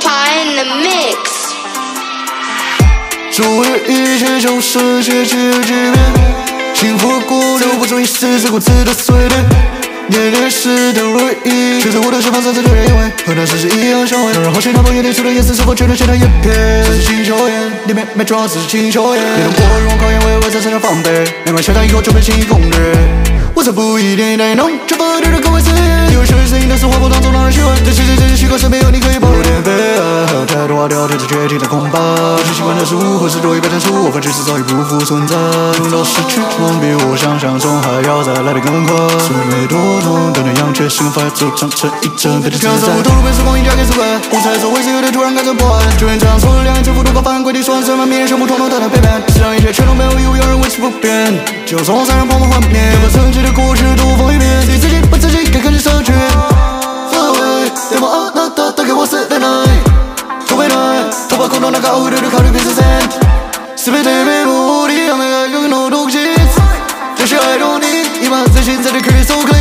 the mix. 周围一切就是结局的局面，幸福孤独不足以死自顾自的碎裂。年年事都如意，却在我的身旁散着的人味，和那世事一样相违。让人好奇那封眼里出的颜色是否确认现在也偏？这是金秋烟，里面没装，只是金秋烟。别人过容考验我，我在身上防备，难怪下台以后就被轻易攻略。我才不一点点弄，这不对的口味思言。有些声音都是话不当中让人虚伪。这世界真是习惯身边有你掉在这决定的空白。是习惯的事物，或是多一百战术，我分其实早已不复存在。都失去，梦比我想象中还要再来得更快。岁月多。等等阳却心发走长成一整片的自在。我投入被时光一交给刺猬，我猜测为什有点突然感觉不安。就连这样错了两眼，城府都高翻，规定说什么明人全部统统等待陪伴。世上一切全都没有义务有人维持不变，就算三人帮忙幻灭，要把曾经的故事都放一遍，对自己把自己该看见头发空洞那个后头的考虑变成 sand，是非对面目的让那个有那东西，这是爱着你，一把自信在这 crystal clear。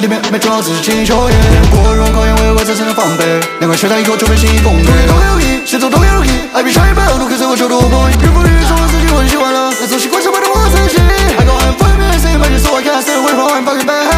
里面没装，只是轻抽烟。过容考验我，我在身上防备。难怪学他以后就被轻易攻略。都有意，谁做都有意。爱比上一百，路可随我手多碰。日复一日，从我自己很喜欢。fucking bad.